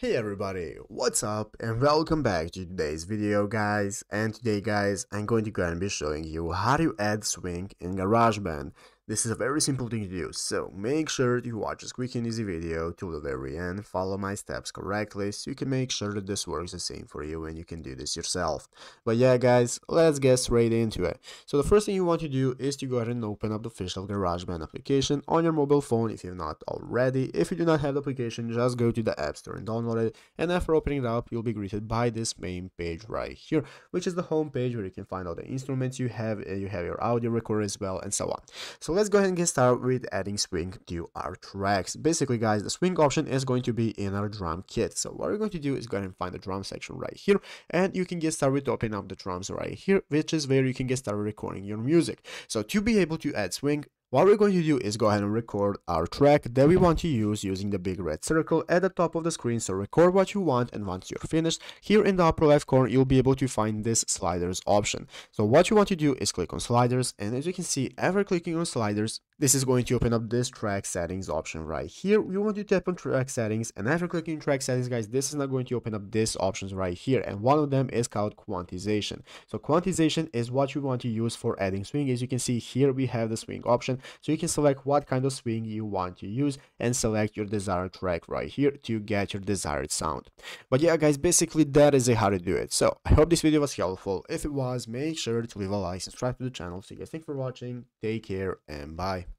Hey everybody, what's up and welcome back to today's video guys and today guys I'm going to go and be showing you how to add swing in GarageBand. This is a very simple thing to do, so make sure you watch this quick and easy video till the very end, follow my steps correctly so you can make sure that this works the same for you and you can do this yourself. But yeah guys, let's get straight into it. So the first thing you want to do is to go ahead and open up the official GarageBand application on your mobile phone if you've not already. If you do not have the application, just go to the App Store and download it and after opening it up, you'll be greeted by this main page right here, which is the home page where you can find all the instruments you have and you have your audio recorder as well and so on. So let's go ahead and get started with adding swing to our tracks. Basically, guys, the swing option is going to be in our drum kit. So what we're going to do is go ahead and find the drum section right here, and you can get started with opening up the drums right here, which is where you can get started recording your music. So to be able to add swing, what we're going to do is go ahead and record our track that we want to use using the big red circle at the top of the screen. So record what you want and once you're finished, here in the upper left corner, you'll be able to find this sliders option. So what you want to do is click on sliders and as you can see, after clicking on sliders, this is going to open up this track settings option right here. You want to tap on track settings and after clicking track settings guys, this is now going to open up this options right here and one of them is called quantization. So quantization is what you want to use for adding swing. As you can see here, we have the swing option. So you can select what kind of swing you want to use and select your desired track right here to get your desired sound. But yeah guys, basically that is how to do it. So I hope this video was helpful. If it was, make sure to leave a like, subscribe to the channel. So you guys thanks for watching, take care and bye.